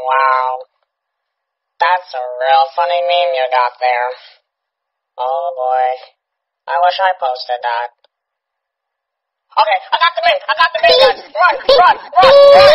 Wow. That's a real funny meme you got there. Oh boy. I wish I posted that. Okay, I got the meme. I got the meme, guys. Run, run, run, run.